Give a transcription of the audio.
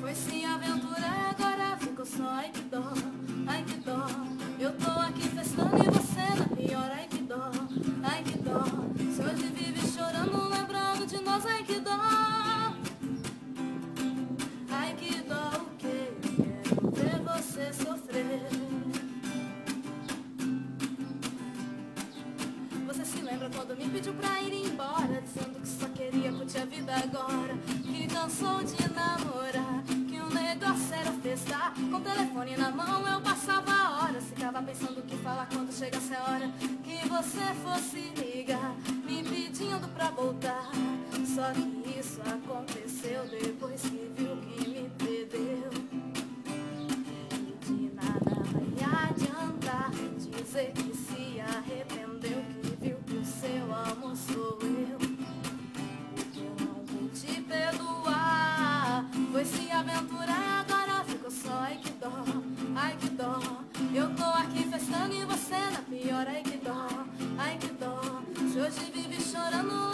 Foi se aventurar, agora ficou só, ai que dó, ai que dó. Eu tô aqui festando e você na pior, ai que dó, ai que dó. Se hoje vive chorando, lembrando de nós, ai que dó. Ai que dó o que quero ver você sofrer. Você se lembra quando me pediu pra ir embora, agora, que cansou de namorar, que o negócio era festa. Com o telefone na mão eu passava horas, ficava pensando o que falar quando chegasse a hora que você fosse ligar, me pedindo pra voltar. Só que isso aconteceu depois que viu que me perdeu. De nada vai adiantar dizer que hoje vive chorando